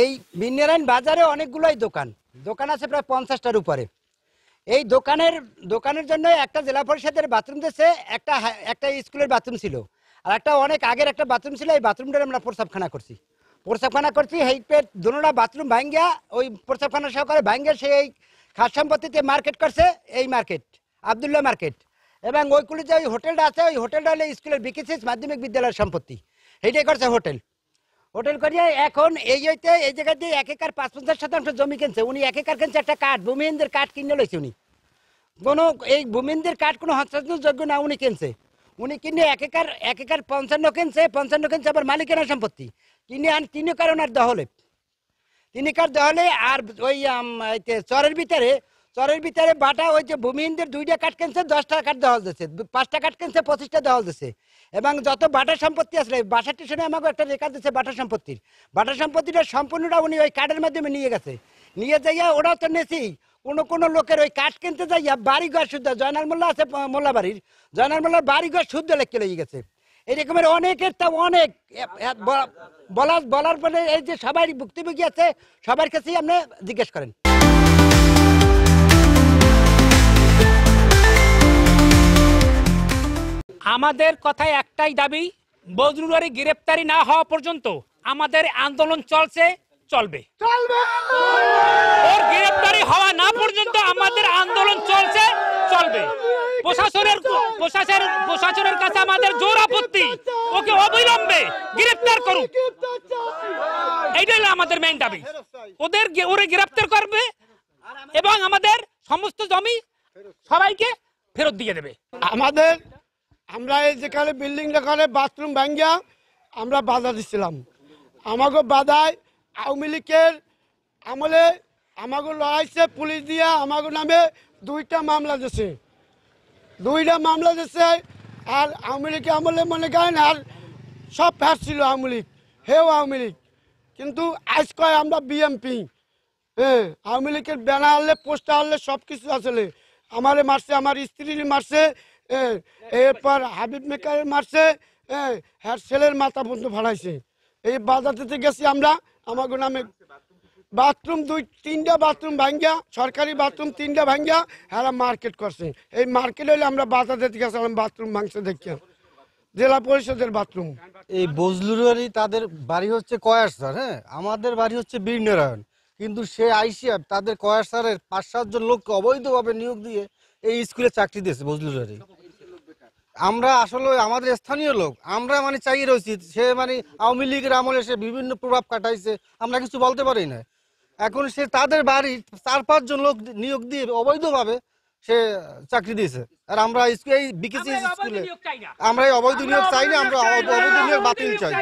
এই বিন্যারায়ণ বাজারে অনেকগুলোই দোকান। দোকান আছে প্রায় পঞ্চাশটার উপরে। এই দোকানের দোকানের জন্য একটা জেলা পরিষদের বাথরুম দিয়েছে, একটা একটা স্কুলের বাথরুম ছিল। আর একটা অনেক আগের একটা বাথরুম ছিল, এই বাথরুমটার আমরা প্রসাবখানা করছি। প্রসাবখানা করছি এই পেট দোনোটা বাথরুম ভাঙ্গিয়া, ওই প্রসাবখানা সহকারে ভাঙ্গিয়া সেই এই খাস সম্পত্তিতে মার্কেট করছে, এই মার্কেট, আবদুল্লাহ মার্কেট। এবং ওইগুলি যে ওই হোটেলটা আছে, ওই হোটেলটা হলে স্কুলের বিকেসিস মাধ্যমিক বিদ্যালয়ের সম্পত্তি। এইটাই করছে হোটেল। হোটেল করিয়া এখন এই হইতে এই জায়গায় দিয়ে এক একর পাঁচ পঞ্চাশ শতাংশ জমি কিনছে। উনি এক একর কিনছে, একটা কাঠ, ভূমিহীনদের কাঠ কিনে লইছে উনি। কোনো এই ভূমিহীনদের কাঠ কোনো হস্তান্তরযোগ্য না উনি কিনছে। উনি কিনে এক একর এক একর পঞ্চান্ন কিনছে পঞ্চান্ন কিনছে আবার মালিকের সম্পত্তি। কিনে আন তিন কারণ আর দহলে। তিনি কার দহলে আর ওই চরের ভিতরে চরের ভিতরে বাটা ওই যে ভূমিহীনদের দুইটা কাঠ কিনছে, দশটা কাঠ দেওয়া দিচ্ছে পাঁচটা কাঠ কিনছে, পঁচিশটা দেওয়া দিচ্ছে এবং যত বাটা সম্পত্তি আসলে বাসা স্টেশনে আমাকে একটা রেখা দিচ্ছে বাটা সম্পত্তির। বাটা সম্পত্তিটা সম্পূর্ণটা উনি ওই কাঠের মাধ্যমে নিয়ে গেছে। নিয়ে যাইয়া ওরাও তো নেছি। কোনো কোনো লোকের ওই কাঠ কিনতে যাইয়া বাড়িঘর শুদ্ধ, জয়নাল মোল্লা আছে মোল্লা বাড়ির, জয়নাল মোল্লার বাড়ি ঘর শুদ্ধ লেখকে লেগে গেছে। এরকমের অনেকের তা অনেক। বলার বলার পরে এই যে সবাই ভুক্তভোগী আছে, সবার কাছেই আপনি জিজ্ঞেস করেন। আমাদের কথায় একটাই দাবি বজরুলারি গ্রেপ্তারি না হওয়া পর্যন্ত আমাদের আন্দোলন চলছে চলবে। ওর গ্রেপ্তারি হওয়া না পর্যন্ত আমাদের আন্দোলন চলছে চলবে। প্রশাসনের প্রশাসনের প্রশাসনের কাছে আমাদের জোর আপত্তি। ওকে অবিলম্বে গ্রেপ্তার করুক। এইটাই হলো আমাদের মেইন দাবি। ওদের ওরে গ্রেপ্তার করবে এবং আমাদের সমস্ত জমি সবাইকে ফেরত দিয়ে দেবে। আমাদের আমরা এই যেখানে বিল্ডিংটা করে বাথরুম ভাঙ্গিয়া আমরা বাধা দিছিলাম। আমাকে বাধায় আওয়ামী লীগের আমলে আমাকে লড়াইছে, পুলিশ দিয়া আমাকে নামে দুইটা মামলা দিছে। দুইটা মামলা দিছে আর আওয়ামী লীগ আমলে মনে করেন আর সব ফ্যাট ছিল আওয়ামী লীগ, হেও আওয়ামী লীগ। কিন্তু আজ কয় আমরা বিএমপি হ্যাঁ আওয়ামী লীগের ব্যানার আনলে পোস্টার আনলে সব কিছু আসলে। আমারে মারছে, আমার স্ত্রীর মারছে এরপর হাবিব মেকারের মারছে হ্যাঁ হ্যার ছেলের মাথা পর্যন্ত ফাড়াইছে এই বাজারতে গেছি আমরা আমাকে নামে বাথরুম দুই তিনটা বাথরুম ভাঙ্গিয়া সরকারি বাথরুম তিনটা ভাঙ্গিয়া হ্যাঁ মার্কেট করছে। এই মার্কেট হলে আমরা বাজার দিতে গেছিলাম বাথরুম ভাঙছে দেখিয়া। জেলা পরিষদের বাথরুম। এই বজলুরারি তাদের বাড়ি হচ্ছে কয়ারসার হ্যাঁ? আমাদের বাড়ি হচ্ছে বীরনারায়ণ। কিন্তু সে আইসিয়া তাদের কয়ারসারের পাঁচ সাতজন লোককে অবৈধভাবে নিয়োগ দিয়ে এই স্কুলে চাকরি দিয়েছে বজলুরারি আমরা আসলে আমাদের স্থানীয় লোক আমরা মানে চাই রয়েছি সে মানে আওয়ামী লীগের আমলে সে বিভিন্ন প্রভাব কাটাইছে আমরা কিছু বলতে পারি না। এখন সে তাদের বাড়ি চার পাঁচজন লোক নিয়োগ দিয়ে অবৈধভাবে সে চাকরি দিয়েছে। আর আমরা এই বিকেসি স্কুলে। আমরা এই অবৈধ নিয়োগ চাই না আমরা অবৈধ নিয়োগ বাতিল চাই।